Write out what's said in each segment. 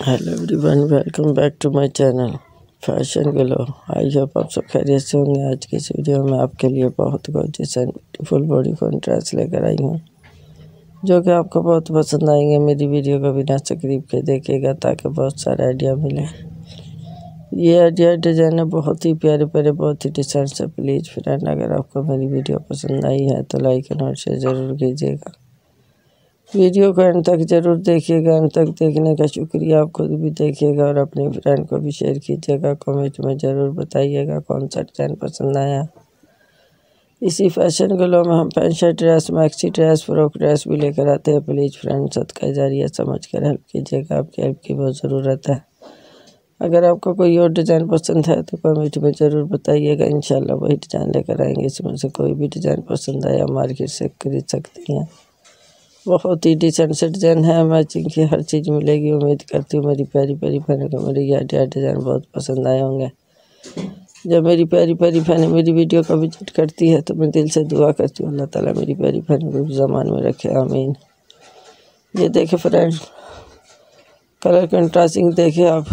Hello everyone welcome back to my channel fashion glow I hope आप सब खैरियत से होंगे। आज की इस वीडियो में आपके लिए बहुत gorgeous and beautiful body dress लेकर आई हूँ, जो कि आपको बहुत पसंद आएँगे। मेरी वीडियो को बिना तकरीब के देखिएगा ताकि बहुत सारे आइडिया मिले। ये आइडिया डिज़ाइन है, बहुत ही प्यारे प्यारे, बहुत ही डिसेंट से प्लीज़ फ्रेंड अगर आपको मेरी वीडियो पसंद आई है तो लाइक एंड शेयर ज़रूर कीजिएगा। वीडियो को एंड तक ज़रूर देखिएगा, एंड तक देखने का शुक्रिया। आप खुद भी देखिएगा और अपने फ्रेंड को भी शेयर कीजिएगा। कमेंट में ज़रूर बताइएगा कौन सा डिज़ाइन पसंद आया। इसी फ़ैशन ग्लो में हम pant shirt dress maxi dress frock dress भी लेकर आते हैं। प्लीज़ फ्रेंड सदका जारिया समझ कर हेल्प कीजिएगा। आपकी हेल्प की बहुत ज़रूरत है। अगर आपको कोई और डिज़ाइन पसंद है तो कमेंट में ज़रूर बताइएगा। इंशाल्लाह वही डिज़ाइन लेकर आएँगे। इसमें से कोई भी डिज़ाइन पसंद आया, मार्केट से खरीद सकती हैं। बहुत ही डिसेंट से डिज़ाइन है। मैचिंग की हर चीज़ मिलेगी, उम्मीद करती हूँ मेरी प्यारी प्यारी बहनों को, मेरे मेरी यह डिज़ाइन बहुत पसंद आए होंगे। जब मेरी प्यारी प्यारी बहनें मेरी वीडियो का विज़िट करती है तो मैं दिल से दुआ करती हूँ, अल्लाह ताला मेरी प्यारी बहनों को ज़मान में रखे, आमीन। ये देखे फ्रेंड कलर कंट्रास्टिंग देखे आप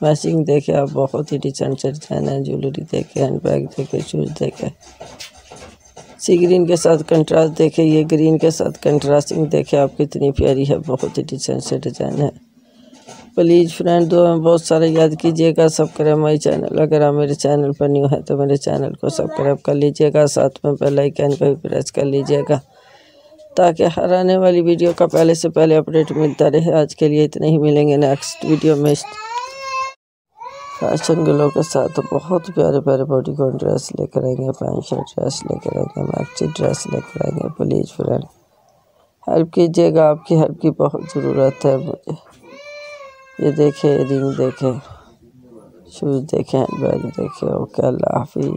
मैचिंग देखे आप, बहुत ही डिसेंट से डिज़ाइन है ज्वेलरी देखे हैंड बैग देखे शूज़ देखे। सी ग्रीन के साथ कंट्रास्ट देखे, ये ग्रीन के साथ कंट्रास्टिंग देखे आप कितनी प्यारी है, बहुत ही डिज़ाइन से डिज़ाइन है। प्लीज़ फ्रेंड दो में बहुत सारे याद कीजिएगा सब्सक्राइब माई चैनल अगर आप मेरे चैनल पर न्यू है तो मेरे चैनल को सब्सक्राइब कर लीजिएगा, साथ में बेल आइकन को भी प्रेस कर लीजिएगा, ताकि हर आने वाली वीडियो का पहले से पहले अपडेट मिलता रहे। आज के लिए इतने ही, मिलेंगे नेक्स्ट वीडियो में। फ़ैशन ग्लो के साथ बहुत प्यारे प्यारे बॉडी कॉन ड्रेस लेकर आएँगे पैंट शर्ट ड्रेस लेकर आएँगे मैक्सी ड्रेस लेकर आएँगे प्लीज़ फ्रेंड हेल्प कीजिएगा, आपकी हेल्प की बहुत ज़रूरत है। मुझे ये देखे रिंग देखें। शूज़ देखे बैग देखें। ओके अल्लाह हाफिज़